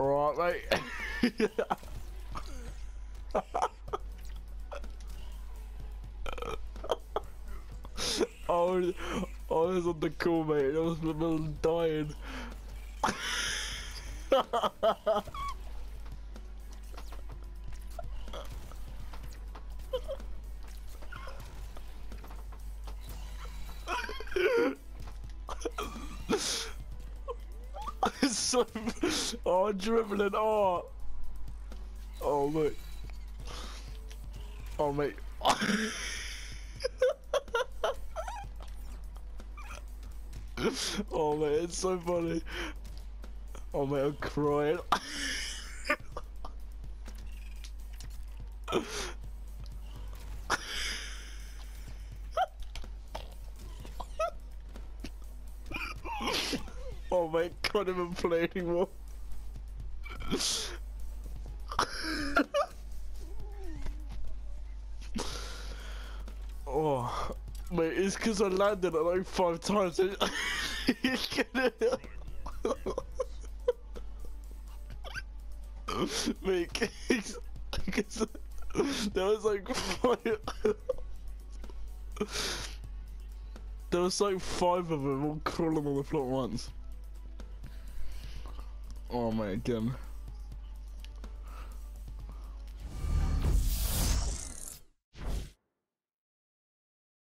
Alright, mate. I was, I was on the call, mate. I was in dying. so, oh, dribbling, oh, oh, mate, oh, mate. oh man, it's so funny. Oh man, I'm crying. oh man, can't even play anymore. oh, mate, it's because I landed it like five times. Mate, because there was like five. there was like five of them all crawling on the floor at once. Oh my god.